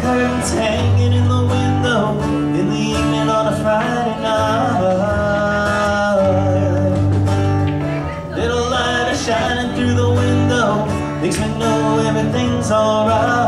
curtains hanging in the window in the evening on a Friday night. Little light is shining through the window, makes me know everything's alright.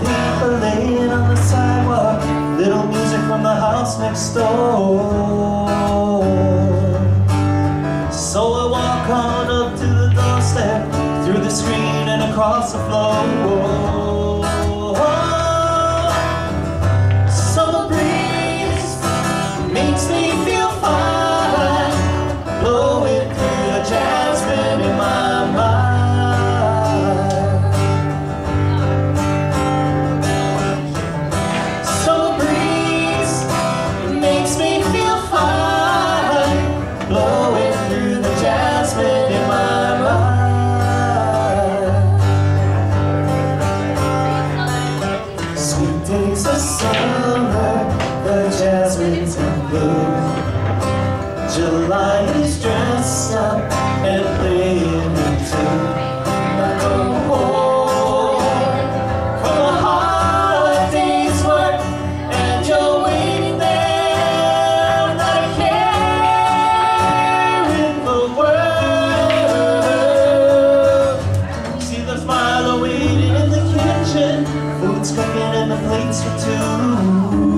People laying on the sidewalk, little music from the house next door. So I walk on up to the doorstep, through the screen and across the floor. July is dressed up and playing in tune. I go home from hard day's work, and you're waiting not the world. See the smile awaiting in the kitchen, food's cooking and the plates for two.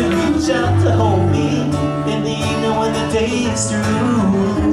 That reach out to hold me in the evening when the day is through.